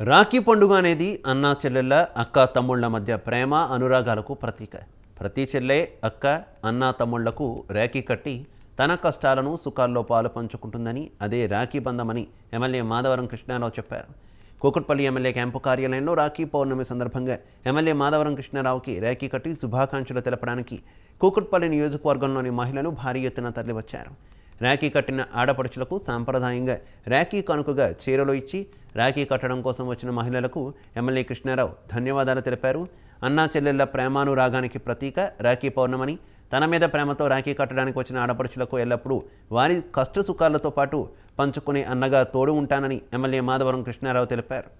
రాఖీ పండుగ అనేది అన్నా చెల్లెళ్ళ అక్క తమ్ముళ్ళ మధ్య ప్రేమ అనురాగాలకు ప్రతీక. ప్రతి చెల్లె అక్క అన్నా తమ్ముళ్ళకు రాఖీ కట్టి తన కష్టాలను సుఖాల్లో పాలు పంచుకుంటుందని అదే రాఖీ బంధమని ఎమ్మెల్యే మాధవరం కృష్ణారావు చెప్పారు. కూకట్పల్లి ఎమ్మెల్యే క్యాంపు కార్యాలయంలో రాఖీ పౌర్ణమి సందర్భంగా ఎమ్మెల్యే మాధవరం కృష్ణారావుకి రాఖీ కట్టి శుభాకాంక్షలు తెలపడానికి కూకట్పల్లి నియోజకవర్గంలోని మహిళలు భారీ ఎత్తున తరలివచ్చారు. రాఖీ కట్టిన ఆడపడుచులకు సాంప్రదాయంగా రాఖీ కానుకగా చీరలు ఇచ్చి రాఖీ కట్టడం కోసం వచ్చిన మహిళలకు ఎమ్మెల్యే కృష్ణారావు ధన్యవాదాలు తెలిపారు. అన్నా చెల్లెళ్ళ ప్రేమానురాగానికి ప్రతీక రాఖీ పౌర్ణమని తన మీద ప్రేమతో రాఖీ కట్టడానికి వచ్చిన ఆడపడుచులకు ఎల్లప్పుడూ వారి కష్ట సుఖాలతో పాటు పంచుకునే అన్నగా తోడు ఉంటానని ఎమ్మెల్యే మాధవరం కృష్ణారావు తెలిపారు.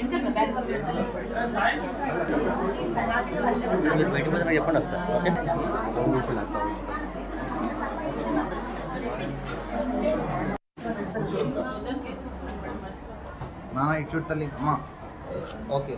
ఎందుకు మీరు బయటకు పోతే చెప్పండి వస్తా ఓకే? నాన్న ఇటు తల్లి అమ్మా. ఓకే.